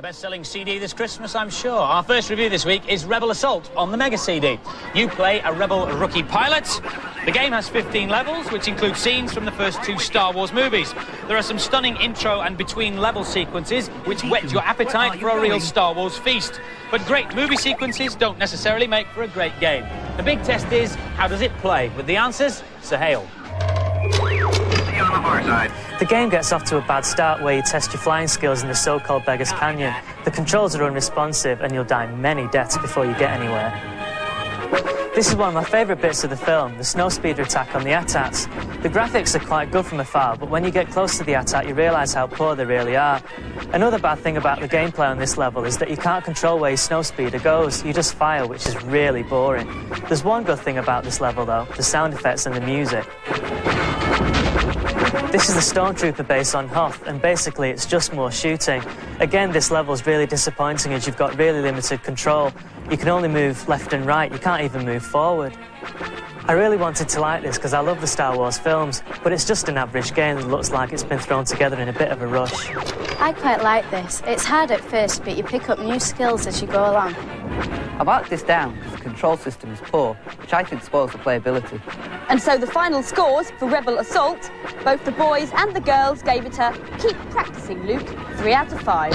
The best-selling CD this Christmas, I'm sure. Our first review this week is Rebel Assault on the Mega CD. You play a Rebel rookie pilot. The game has 15 levels, which include scenes from the first two Star Wars movies. There are some stunning intro and between-level sequences, which whet your appetite for a real Star Wars feast. But great movie sequences don't necessarily make for a great game. The big test is, how does it play? With the answers, Sir Hale. The game gets off to a bad start where you test your flying skills in the so-called Beggar's Canyon. The controls are unresponsive and you'll die many deaths before you get anywhere. This is one of my favourite bits of the film, the snowspeeder attack on the AT-ATs. The graphics are quite good from afar, but when you get close to the AT-AT, you realise how poor they really are. Another bad thing about the gameplay on this level is that you can't control where your snowspeeder goes, you just fire, which is really boring. There's one good thing about this level though, the sound effects and the music. This is the Stormtrooper base on Hoth, and basically it's just more shooting. Again, this level is really disappointing as you've got really limited control. You can only move left and right, you can't even move forward. I really wanted to like this because I love the Star Wars films, but it's just an average game that looks like it's been thrown together in a bit of a rush. I quite like this. It's hard at first, but you pick up new skills as you go along. I marked this down because the control system is poor, which I think spoils the playability. And so the final scores for Rebel Assault, both the boys and the girls gave it a keep practicing, Luke, three out of five.